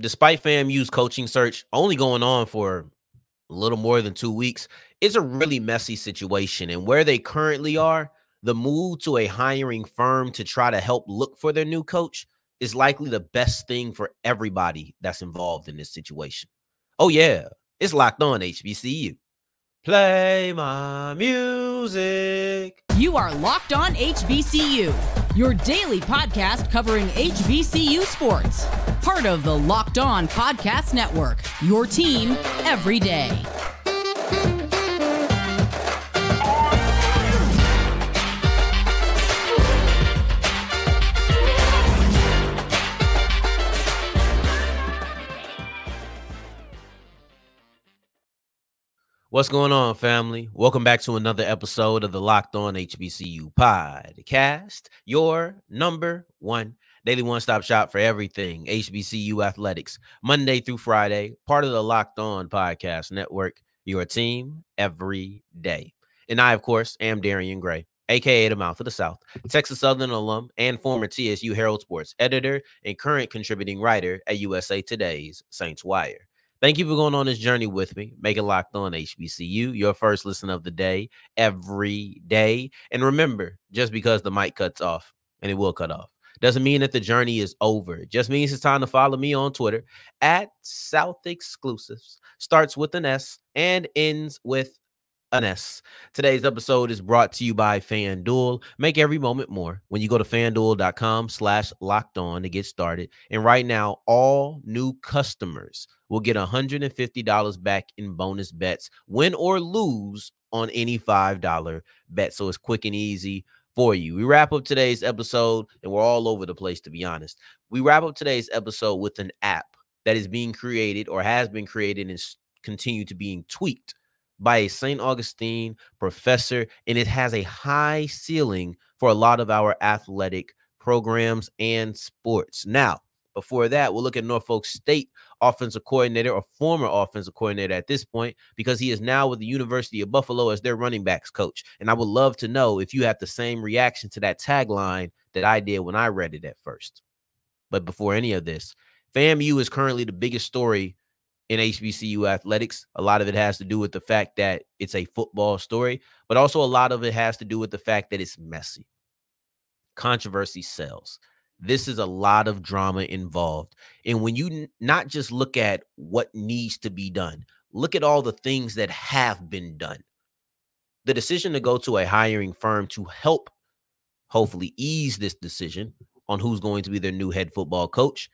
despite FAMU's coaching search only going on for a little more than two weeks, it's a really messy situation. And where they currently are, the move to a hiring firm to try to help look for their new coach is likely the best thing for everybody that's involved in this situation. Oh, yeah, it's locked on HBCU. Play my music. You are locked on HBCU, your daily podcast covering HBCU sports. Part of the Locked On Podcast Network, your team every day. What's going on, family? Welcome back to another episode of the Locked On HBCU podcast, your number one daily one stop shop for everything HBCU athletics, Monday through Friday, part of the Locked On podcast network, your team every day. And I, of course, am Darian Gray, aka the Mouth of the South, Texas Southern alum and former TSU Herald Sports editor and current contributing writer at USA Today's Saints Wire. Thank you for going on this journey with me. Make it locked on HBCU, your first listen of the day every day. And remember, just because the mic cuts off, and it will cut off, doesn't mean that the journey is over. It just means it's time to follow me on Twitter at South Exclusives. Starts with an S and ends with an S. Today's episode is brought to you by FanDuel. Make every moment more when you go to fanduel.com slash locked on to get started. And right now, all new customers will get $150 back in bonus bets, win or lose on any $5 bet. So it's quick and easy for you. We wrap up today's episode, and we're all over the place, to be honest. We wrap up today's episode with an app that is being created or has been created and continue to being tweaked by a St. Augustine professor, and it has a high ceiling for a lot of our athletic programs and sports. Now, before that, we'll look at Norfolk State offensive coordinator or former offensive coordinator at this point because he is now with the University of Buffalo as their running backs coach. And I would love to know if you have the same reaction to that tagline that I did when I read it at first. But before any of this, FAMU is currently the biggest story in HBCU athletics. A lot of it has to do with the fact that it's a football story, but also a lot of it has to do with the fact that it's messy. Controversy sells. This is a lot of drama involved. And when you not just look at what needs to be done, look at all the things that have been done. The decision to go to a hiring firm to help hopefully ease this decision on who's going to be their new head football coach,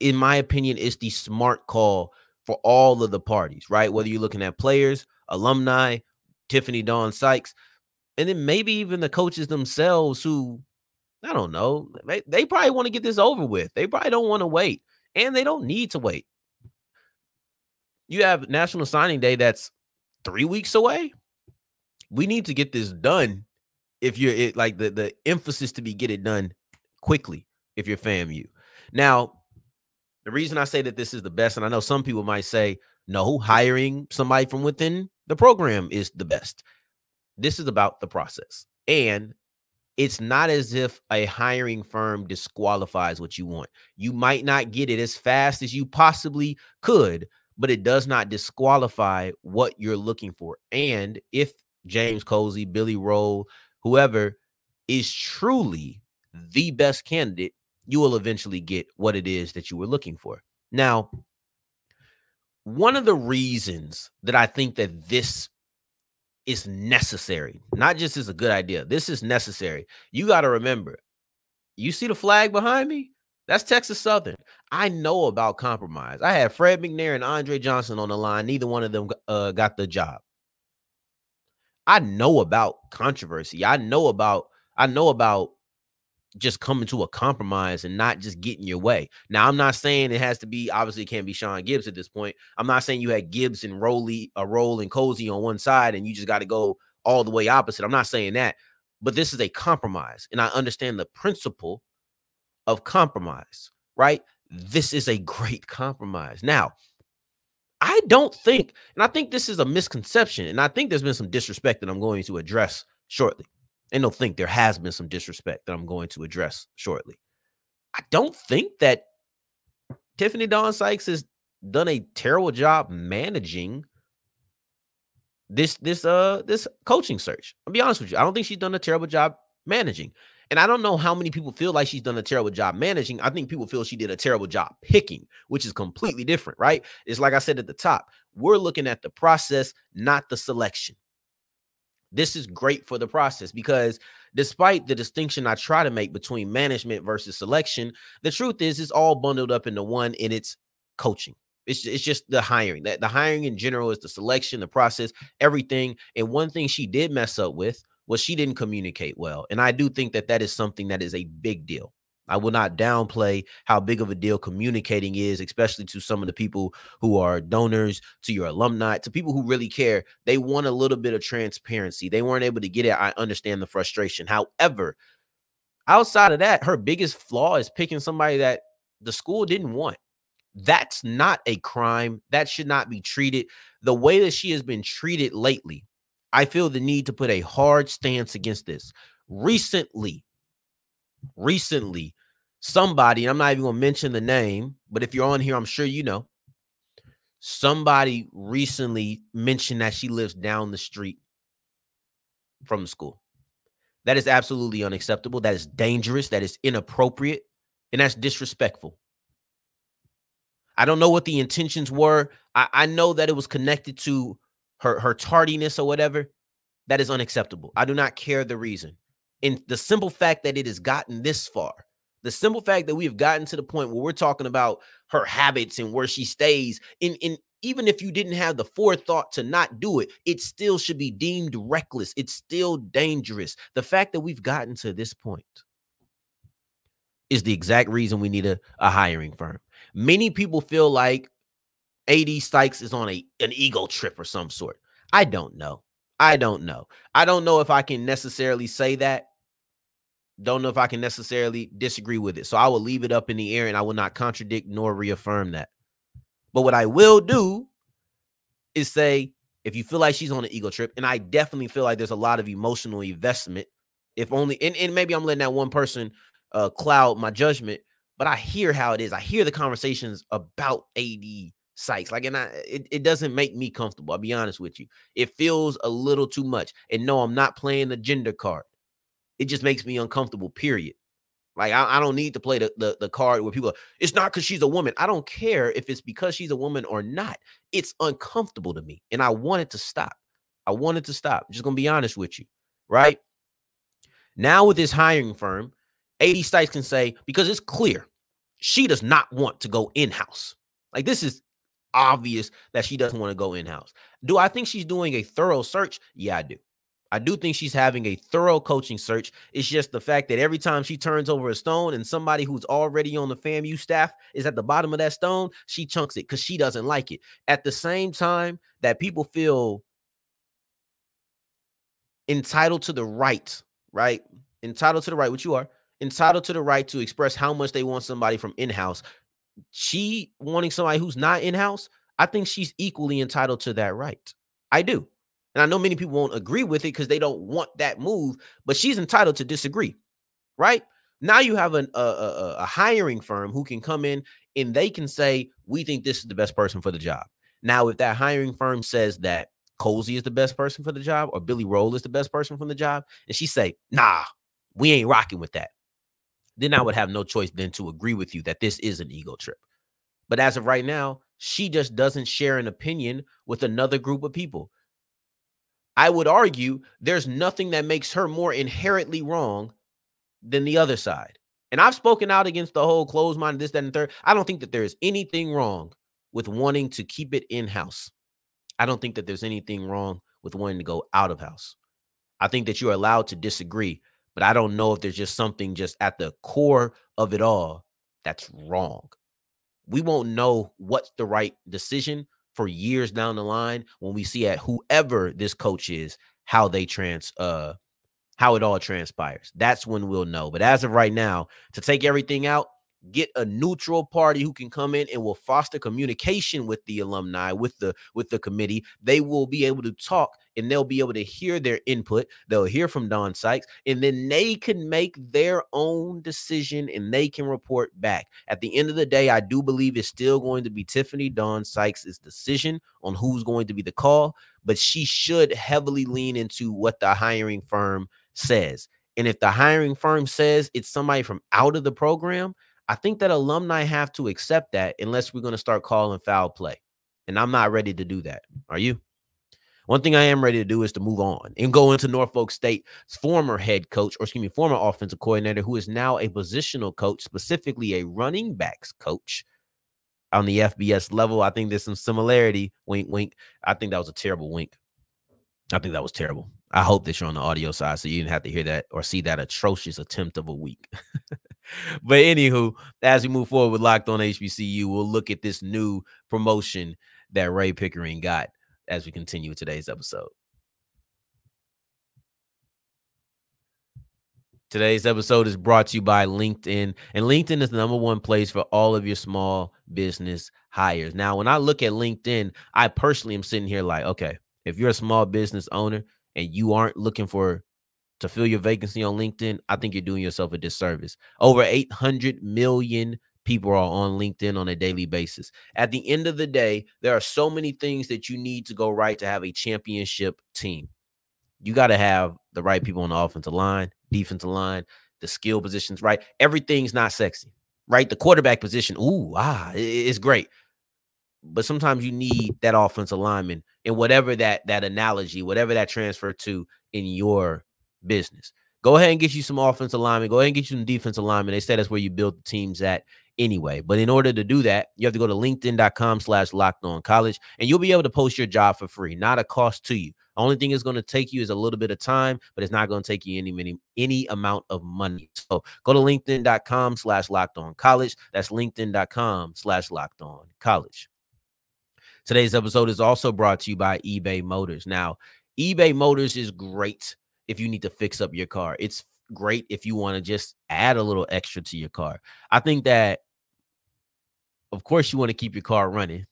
in my opinion, is the smart call for all of the parties, right? Whether you're looking at players, alumni, Tiffani-Dawn Sykes, and then maybe even the coaches themselves who, I don't know, they, they probably want to get this over with. They probably don't want to wait, and they don't need to wait. You have National Signing Day that's three weeks away. We need to get this done. If you're it, like the the emphasis to be get it done quickly. If you're FAMU, now the reason I say that this is the best, and I know some people might say, no, hiring somebody from within the program is the best. This is about the process. And it's not as if a hiring firm disqualifies what you want. You might not get it as fast as you possibly could, but it does not disqualify what you're looking for. And if James Colzie, Billy Roll, whoever is truly the best candidate, you will eventually get what it is that you were looking for. Now, one of the reasons that I think that this is necessary, not just is a good idea, this is necessary. You got to remember, you see the flag behind me? That's Texas Southern. I know about compromise. I had Fred McNair and Andre Johnson on the line. Neither one of them uh, got the job. I know about controversy. I know about I know about just coming to a compromise and not just getting your way. Now, I'm not saying it has to be obviously it can't be Sean Gibbs at this point. I'm not saying you had Gibbs and Roley, a roll and Colzie on one side and you just got to go all the way opposite. I'm not saying that, but this is a compromise. And I understand the principle of compromise, right? This is a great compromise. Now, I don't think, and I think this is a misconception, and I think there's been some disrespect that I'm going to address shortly and don't think there has been some disrespect that I'm going to address shortly. I don't think that Tiffani-Dawn Sykes has done a terrible job managing this this uh this coaching search. I'll be honest with you. I don't think she's done a terrible job managing. And I don't know how many people feel like she's done a terrible job managing. I think people feel she did a terrible job picking, which is completely different, right? It's like I said at the top, we're looking at the process, not the selection. This is great for the process because despite the distinction I try to make between management versus selection, the truth is it's all bundled up into one and it's coaching. It's, it's just the hiring. That the hiring in general is the selection, the process, everything. And one thing she did mess up with was she didn't communicate well. And I do think that that is something that is a big deal. I will not downplay how big of a deal communicating is, especially to some of the people who are donors, to your alumni, to people who really care. They want a little bit of transparency. They weren't able to get it. I understand the frustration. However, outside of that, her biggest flaw is picking somebody that the school didn't want. That's not a crime. That should not be treated the way that she has been treated lately I feel the need to put a hard stance against this. Recently, recently, somebody, I'm not even going to mention the name, but if you're on here, I'm sure you know. Somebody recently mentioned that she lives down the street from the school. That is absolutely unacceptable. That is dangerous. That is inappropriate. And that's disrespectful. I don't know what the intentions were. I, I know that it was connected to her her tardiness or whatever, that is unacceptable. I do not care the reason. In the simple fact that it has gotten this far, the simple fact that we have gotten to the point where we're talking about her habits and where she stays, in in even if you didn't have the forethought to not do it, it still should be deemed reckless. It's still dangerous. The fact that we've gotten to this point is the exact reason we need a, a hiring firm. Many people feel like AD Sykes is on a an ego trip or some sort. I don't know. I don't know. I don't know if I can necessarily say that. Don't know if I can necessarily disagree with it. So I will leave it up in the air and I will not contradict nor reaffirm that. But what I will do is say if you feel like she's on an ego trip, and I definitely feel like there's a lot of emotional investment, if only and, and maybe I'm letting that one person uh cloud my judgment, but I hear how it is. I hear the conversations about AD Sykes. Like, and I, it, it doesn't make me comfortable. I'll be honest with you. It feels a little too much. And no, I'm not playing the gender card. It just makes me uncomfortable, period. Like, I, I don't need to play the, the, the card where people, are, it's not because she's a woman. I don't care if it's because she's a woman or not. It's uncomfortable to me. And I want it to stop. I want it to stop. I'm just to be honest with you. Right. Now, with this hiring firm, AD Sykes can say, because it's clear she does not want to go in house. Like, this is obvious that she doesn't want to go in house. Do I think she's doing a thorough search? Yeah, I do. I do think she's having a thorough coaching search. It's just the fact that every time she turns over a stone and somebody who's already on the FAMU staff is at the bottom of that stone, she chunks it because she doesn't like it. At the same time that people feel entitled to the right, right? Entitled to the right, which you are, entitled to the right to express how much they want somebody from in house she wanting somebody who's not in house, I think she's equally entitled to that right. I do. And I know many people won't agree with it because they don't want that move, but she's entitled to disagree, right? Now you have an, a, a, a hiring firm who can come in and they can say, We think this is the best person for the job. Now, if that hiring firm says that Colzie is the best person for the job or Billy Roll is the best person for the job, and she say, Nah, we ain't rocking with that then I would have no choice than to agree with you that this is an ego trip. But as of right now, she just doesn't share an opinion with another group of people. I would argue there's nothing that makes her more inherently wrong than the other side. And I've spoken out against the whole closed mind, this, that, and third. I don't think that there is anything wrong with wanting to keep it in house. I don't think that there's anything wrong with wanting to go out of house. I think that you're allowed to disagree, but I don't know if there's just something just at the core of it all that's wrong. We won't know what's the right decision for years down the line when we see at whoever this coach is how they trans uh how it all transpires. That's when we'll know. But as of right now, to take everything out, get a neutral party who can come in and will foster communication with the alumni with the with the committee. They will be able to talk and they'll be able to hear their input. They'll hear from Dawn Sykes and then they can make their own decision and they can report back. At the end of the day i do believe it's still going to be Tiffani-Dawn Sykes' decision on who's going to be the call but she should heavily lean into what the hiring firm says. And if the hiring firm says it's somebody from out of the program I think that alumni have to accept that unless we're going to start calling foul play. And I'm not ready to do that. Are you? One thing I am ready to do is to move on and go into Norfolk State's former head coach, or excuse me, former offensive coordinator, who is now a positional coach, specifically a running backs coach on the FBS level. I think there's some similarity. Wink, wink. I think that was a terrible wink. I think that was terrible. I hope that you're on the audio side so you didn't have to hear that or see that atrocious attempt of a week. but anywho, as we move forward with Locked On HBCU, we'll look at this new promotion that Ray Pickering got as we continue today's episode. Today's episode is brought to you by LinkedIn, and LinkedIn is the number one place for all of your small business hires. Now, when I look at LinkedIn, I personally am sitting here like, okay, if you're a small business owner and you aren't looking for to fill your vacancy on LinkedIn, I think you're doing yourself a disservice. Over 800 million people are on LinkedIn on a daily basis. At the end of the day, there are so many things that you need to go right to have a championship team. You got to have the right people on the offensive line, defensive line, the skill positions, right? Everything's not sexy, right? The quarterback position, ooh, ah, it's great. But sometimes you need that offensive lineman and whatever that that analogy, whatever that transfer to in your business. Go ahead and get you some offensive alignment. Go ahead and get you some defense alignment. They said that's where you build the teams at anyway. But in order to do that, you have to go to linkedin.com slash locked on college and you'll be able to post your job for free, not a cost to you. Only thing it's going to take you is a little bit of time, but it's not going to take you any, any, any amount of money. So go to linkedin.com slash locked on college. That's linkedin.com slash locked on college. Today's episode is also brought to you by eBay Motors. Now, eBay Motors is great if you need to fix up your car. It's great if you want to just add a little extra to your car. I think that, of course, you want to keep your car running,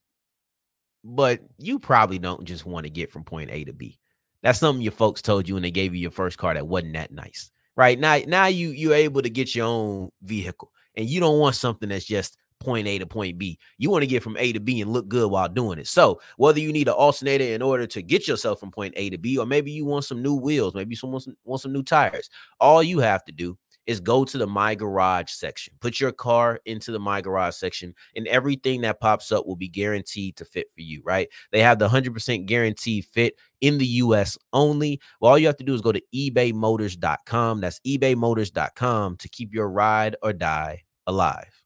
but you probably don't just want to get from point A to B. That's something your folks told you when they gave you your first car that wasn't that nice, right? Now, now you you're able to get your own vehicle, and you don't want something that's just point A to point B. You want to get from A to B and look good while doing it. So whether you need an alternator in order to get yourself from point A to B, or maybe you want some new wheels, maybe someone wants some new tires, all you have to do is go to the My Garage section. Put your car into the My Garage section, and everything that pops up will be guaranteed to fit for you, right? They have the 100% guaranteed fit in the US only. Well, all you have to do is go to ebaymotors.com. That's ebaymotors.com to keep your ride or die alive.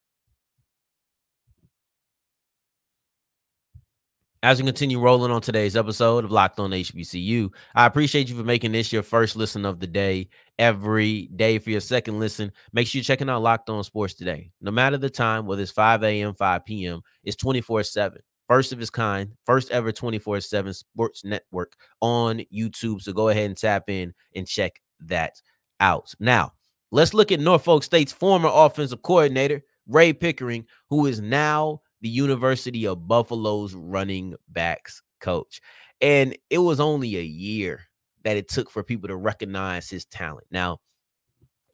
As we continue rolling on today's episode of Locked On HBCU, I appreciate you for making this your first listen of the day every day. For your second listen, make sure you're checking out Locked On Sports today. No matter the time, whether it's 5 a.m., 5 p.m., it's 24 7. First of its kind, first ever 24 7 sports network on YouTube. So go ahead and tap in and check that out. Now, let's look at Norfolk State's former offensive coordinator, Ray Pickering, who is now the University of Buffalo's running backs coach. And it was only a year that it took for people to recognize his talent. Now,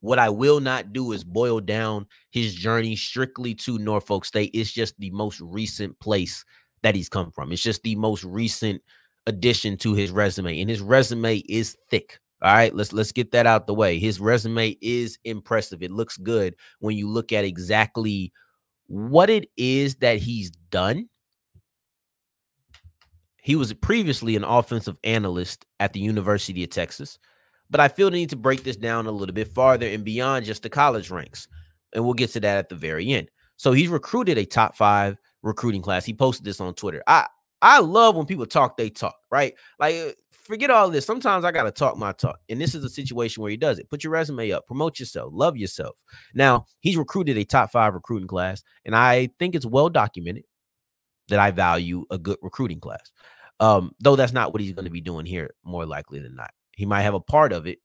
what I will not do is boil down his journey strictly to Norfolk State. It's just the most recent place that he's come from. It's just the most recent addition to his resume. And his resume is thick. All right, let's let's get that out the way. His resume is impressive. It looks good when you look at exactly what it is that he's done. He was previously an offensive analyst at the University of Texas, but I feel the need to break this down a little bit farther and beyond just the college ranks. And we'll get to that at the very end. So he's recruited a top five recruiting class. He posted this on Twitter. I I love when people talk, they talk, right? Like, uh, forget all this. Sometimes I got to talk my talk. And this is a situation where he does it. Put your resume up, promote yourself, love yourself. Now, he's recruited a top five recruiting class. And I think it's well documented that I value a good recruiting class. Um, though that's not what he's going to be doing here, more likely than not. He might have a part of it,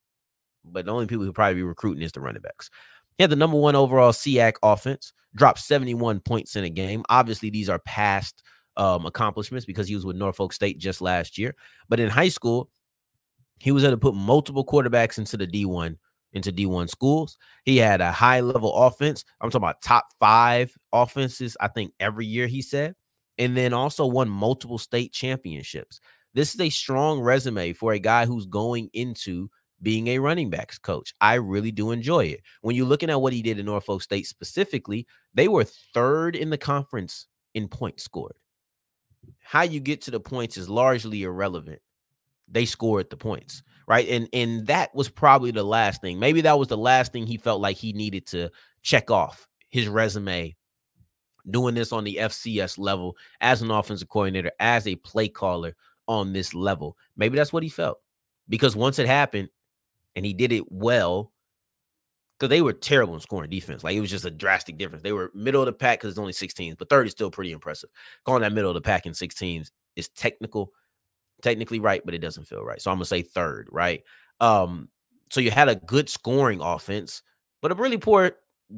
but the only people who probably be recruiting is the running backs. He had the number one overall SEAC offense, dropped 71 points in a game. Obviously, these are past um, accomplishments because he was with Norfolk State just last year. But in high school, he was able to put multiple quarterbacks into the D1 into D1 schools. He had a high level offense. I'm talking about top five offenses, I think, every year, he said. And then also won multiple state championships. This is a strong resume for a guy who's going into being a running backs coach. I really do enjoy it. When you're looking at what he did in Norfolk State specifically, they were third in the conference in points scored. How you get to the points is largely irrelevant. They scored the points, right? And and that was probably the last thing. Maybe that was the last thing he felt like he needed to check off his resume doing this on the FCS level as an offensive coordinator, as a play caller on this level. Maybe that's what he felt. Because once it happened, and he did it well because they were terrible in scoring defense. Like it was just a drastic difference. They were middle of the pack because it's only six teams, but third is still pretty impressive. Calling that middle of the pack in six teams is technical, technically right, but it doesn't feel right. So I'm gonna say third, right? Um, so you had a good scoring offense, but a really poor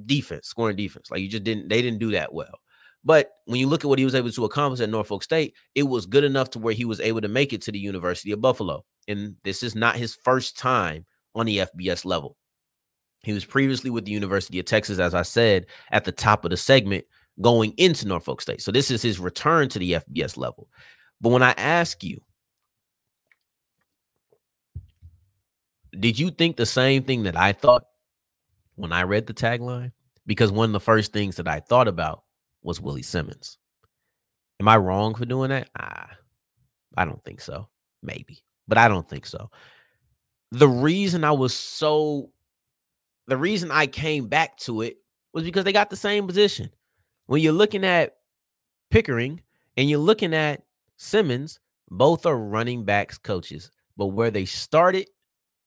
defense, scoring defense. Like you just didn't, they didn't do that well. But when you look at what he was able to accomplish at Norfolk State, it was good enough to where he was able to make it to the University of Buffalo. And this is not his first time on the FBS level. He was previously with the University of Texas, as I said at the top of the segment, going into Norfolk State. So this is his return to the FBS level. But when I ask you, did you think the same thing that I thought when I read the tagline? Because one of the first things that I thought about was Willie Simmons. Am I wrong for doing that? Ah, I don't think so. Maybe, but I don't think so the reason I was so the reason I came back to it was because they got the same position. When you're looking at Pickering and you're looking at Simmons, both are running backs coaches, but where they started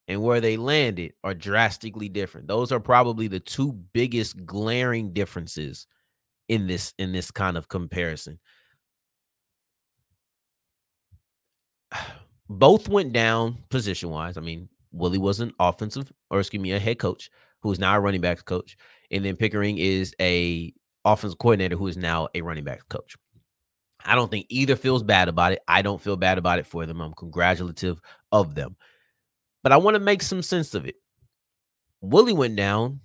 and where they landed are drastically different. Those are probably the two biggest glaring differences in this in this kind of comparison. both went down position wise. I mean, Willie was an offensive, or excuse me, a head coach who is now a running backs coach, and then Pickering is a offensive coordinator who is now a running backs coach. I don't think either feels bad about it. I don't feel bad about it for them. I'm congratulative of them. But I want to make some sense of it. Willie went down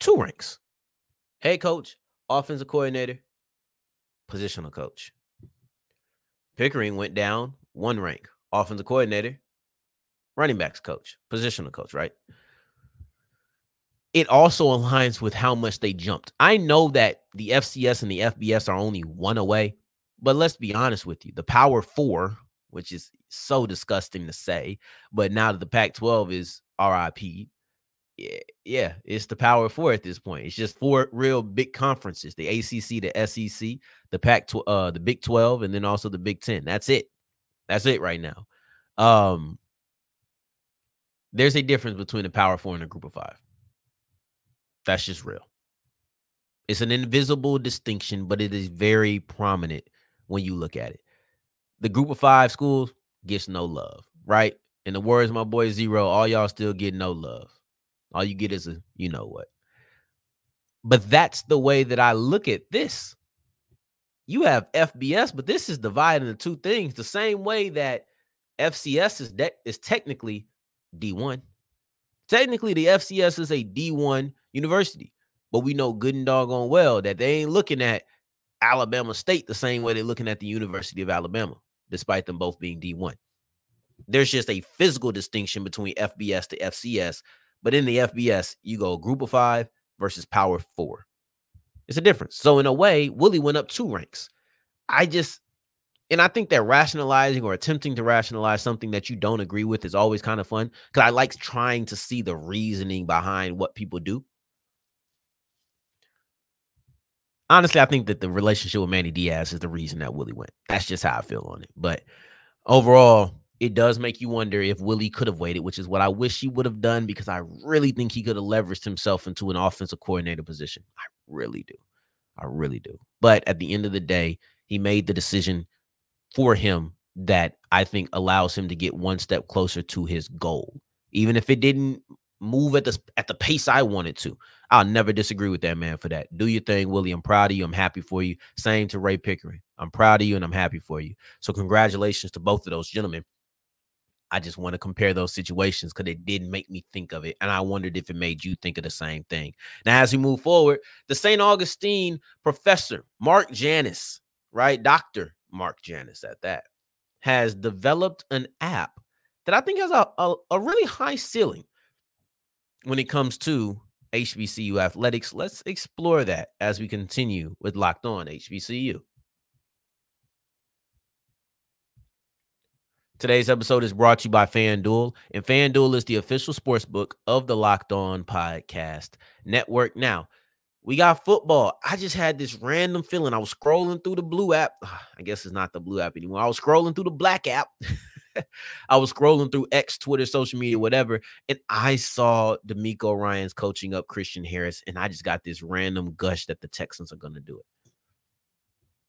two ranks. Head coach, offensive coordinator, positional coach. Pickering went down one rank offensive coordinator, running backs coach, positional coach, right? It also aligns with how much they jumped. I know that the FCS and the FBS are only one away, but let's be honest with you. The Power Four, which is so disgusting to say, but now that the Pac 12 is RIP, yeah, yeah, it's the Power Four at this point. It's just four real big conferences: the ACC, the SEC, the Pac, uh, the Big Twelve, and then also the Big Ten. That's it. That's it right now. Um, there's a difference between a power four and a group of five. That's just real. It's an invisible distinction, but it is very prominent when you look at it. The group of five schools gets no love, right? In the words my boy Zero, all y'all still get no love. All you get is a you know what. But that's the way that I look at this you have FBS, but this is divided into two things. The same way that FCS is de- is technically D1. Technically, the FCS is a D1 university, but we know good and doggone well that they ain't looking at Alabama State the same way they're looking at the University of Alabama, despite them both being D1. There's just a physical distinction between FBS to FCS, but in the FBS, you go group of five versus power four. It's a difference. So in a way, Willie went up two ranks. I just and I think that rationalizing or attempting to rationalize something that you don't agree with is always kind of fun because I like trying to see the reasoning behind what people do. Honestly, I think that the relationship with Manny Diaz is the reason that Willie went. That's just how I feel on it. But overall, it does make you wonder if Willie could have waited, which is what I wish he would have done because I really think he could have leveraged himself into an offensive coordinator position. I really do. I really do. But at the end of the day, he made the decision for him that I think allows him to get one step closer to his goal. Even if it didn't move at the at the pace I wanted to. I'll never disagree with that man for that. Do your thing, Willie. I'm proud of you. I'm happy for you. Same to Ray Pickering. I'm proud of you and I'm happy for you. So, congratulations to both of those gentlemen. I just want to compare those situations because it didn't make me think of it. And I wondered if it made you think of the same thing. Now, as we move forward, the St. Augustine professor, Mark Janis, right? Dr. Mark Janis at that, has developed an app that I think has a, a, a really high ceiling when it comes to HBCU athletics. Let's explore that as we continue with Locked On HBCU. Today's episode is brought to you by FanDuel, and FanDuel is the official sports book of the Locked On Podcast Network. Now, we got football. I just had this random feeling. I was scrolling through the blue app. I guess it's not the blue app anymore. I was scrolling through the black app. I was scrolling through X, Twitter, social media, whatever, and I saw DeMeco Ryans coaching up Christian Harris, and I just got this random gush that the Texans are going to do it.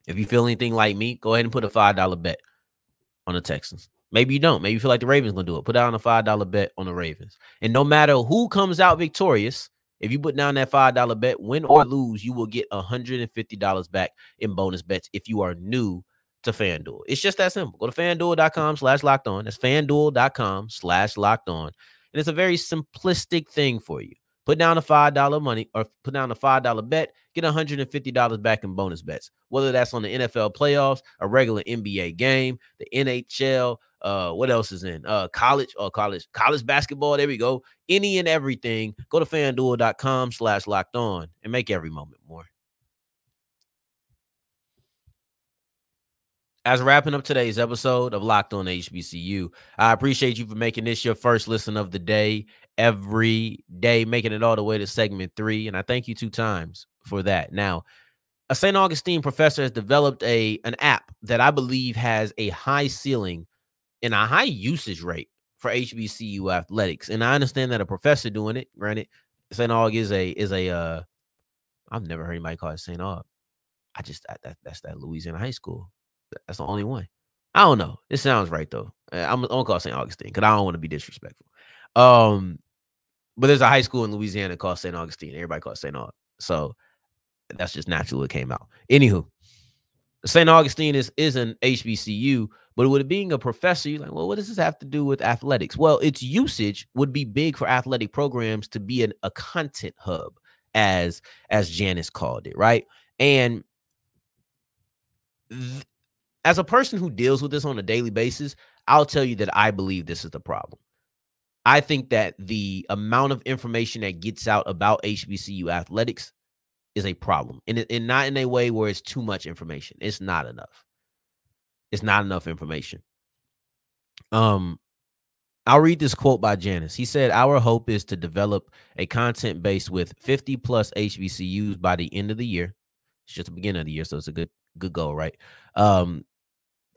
If you feel anything like me, go ahead and put a five dollar bet on the Texans. Maybe you don't. Maybe you feel like the Ravens gonna do it. Put down a five dollar bet on the Ravens, and no matter who comes out victorious, if you put down that five dollar bet, win or lose, you will get hundred and fifty dollars back in bonus bets if you are new to FanDuel. It's just that simple. Go to fanduel.com slash locked on. That's fanduel.com slash locked on. And it's a very simplistic thing for you. Put down a $5 money or put down a $5 bet, get $150 back in bonus bets. Whether that's on the NFL playoffs, a regular NBA game, the NHL, uh, what else is in? Uh, college or uh, college, college basketball. There we go. Any and everything. Go to fanduel.com slash locked on and make every moment more. As wrapping up today's episode of Locked On HBCU, I appreciate you for making this your first listen of the day every day, making it all the way to segment three. And I thank you two times for that. Now, a St. Augustine professor has developed a an app that I believe has a high ceiling and a high usage rate for HBCU athletics. And I understand that a professor doing it, granted, St. Aug is a is a uh I've never heard anybody call it St. Aug. I just that, that that's that Louisiana high school. That's the only one. I don't know. It sounds right though. I'm, I'm gonna call St. Augustine because I don't want to be disrespectful. Um, but there's a high school in Louisiana called St. Augustine. Everybody calls St. Aug. So that's just naturally it came out. Anywho, St. Augustine is is an HBCU, but with it being a professor, you're like, well, what does this have to do with athletics? Well, its usage would be big for athletic programs to be an, a content hub, as as Janis called it, right? And as a person who deals with this on a daily basis, I'll tell you that I believe this is the problem. I think that the amount of information that gets out about HBCU athletics is a problem, and, and not in a way where it's too much information. It's not enough. It's not enough information. Um, I'll read this quote by Janis. He said, Our hope is to develop a content base with 50 plus HBCUs by the end of the year. It's just the beginning of the year, so it's a good good goal, right? Um,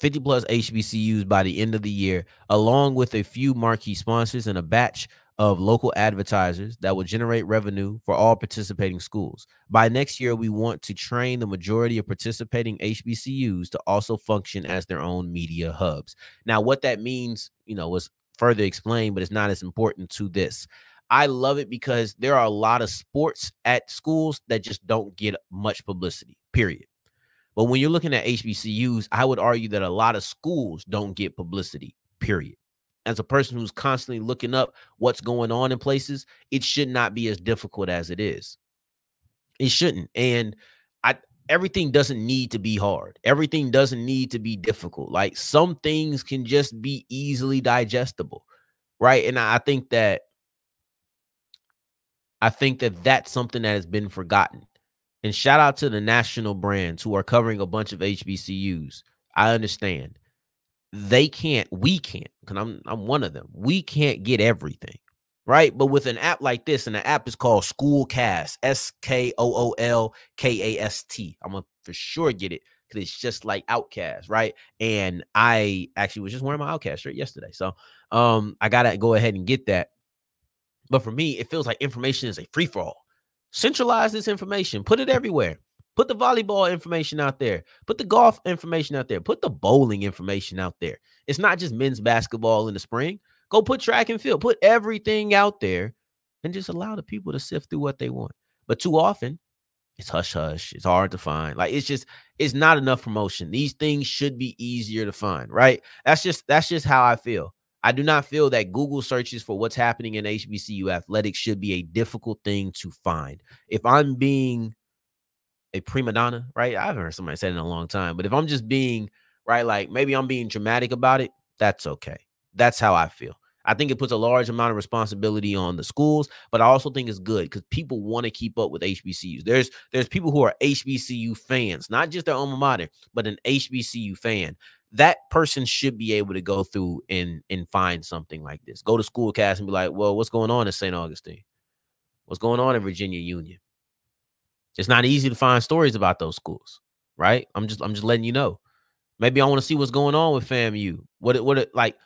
50 plus HBCUs by the end of the year, along with a few marquee sponsors and a batch of local advertisers that will generate revenue for all participating schools. By next year, we want to train the majority of participating HBCUs to also function as their own media hubs. Now, what that means, you know, was further explained, but it's not as important to this. I love it because there are a lot of sports at schools that just don't get much publicity, period. But when you're looking at HBCUs, I would argue that a lot of schools don't get publicity, period. As a person who's constantly looking up what's going on in places, it should not be as difficult as it is. It shouldn't. And I everything doesn't need to be hard. Everything doesn't need to be difficult. Like some things can just be easily digestible. Right? And I think that I think that that's something that has been forgotten. And shout out to the national brands who are covering a bunch of HBCUs. I understand. They can't, we can't, because I'm I'm one of them. We can't get everything. Right. But with an app like this, and the app is called Skoolcast, S K O O L K A S T. I'm gonna for sure get it because it's just like Outcast, right? And I actually was just wearing my Outcast shirt yesterday. So um I gotta go ahead and get that. But for me, it feels like information is a free for all. Centralize this information, put it everywhere. Put the volleyball information out there. Put the golf information out there. Put the bowling information out there. It's not just men's basketball in the spring. Go put track and field. Put everything out there and just allow the people to sift through what they want. But too often, it's hush hush. It's hard to find. Like it's just it's not enough promotion. These things should be easier to find, right? That's just that's just how I feel. I do not feel that Google searches for what's happening in HBCU athletics should be a difficult thing to find. If I'm being a prima donna, right? I haven't heard somebody say it in a long time, but if I'm just being right, like maybe I'm being dramatic about it, that's okay. That's how I feel. I think it puts a large amount of responsibility on the schools, but I also think it's good because people want to keep up with HBCUs. There's there's people who are HBCU fans, not just their alma mater, but an HBCU fan. That person should be able to go through and and find something like this. Go to Schoolcast and be like, well, what's going on in St. Augustine? What's going on in Virginia Union? It's not easy to find stories about those schools, right? I'm just I'm just letting you know. Maybe I want to see what's going on with FAMU. What it what it like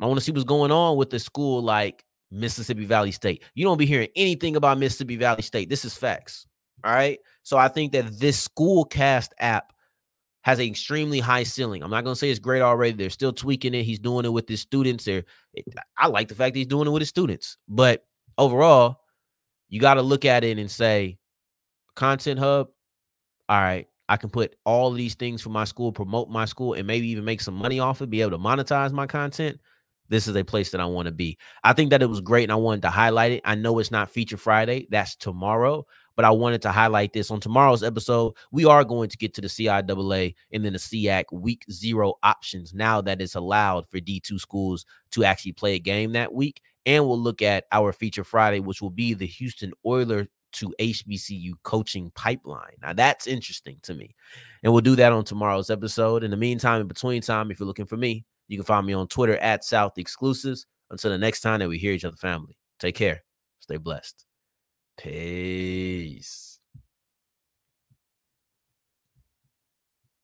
I want to see what's going on with the school like Mississippi Valley State. You don't be hearing anything about Mississippi Valley State. This is facts. All right. So I think that this school cast app has an extremely high ceiling. I'm not going to say it's great already. They're still tweaking it. He's doing it with his students. There, I like the fact he's doing it with his students. But overall, you got to look at it and say, Content Hub, all right, I can put all these things for my school, promote my school, and maybe even make some money off it, be able to monetize my content this is a place that I want to be. I think that it was great and I wanted to highlight it. I know it's not feature Friday, that's tomorrow, but I wanted to highlight this on tomorrow's episode. We are going to get to the CIAA and then the SIAC week zero options now that it's allowed for D2 schools to actually play a game that week. And we'll look at our feature Friday, which will be the Houston Oilers to HBCU coaching pipeline. Now that's interesting to me. And we'll do that on tomorrow's episode. In the meantime, in between time, if you're looking for me, you can find me on Twitter at South Exclusives. Until the next time that we hear each other, family, take care. Stay blessed. Peace.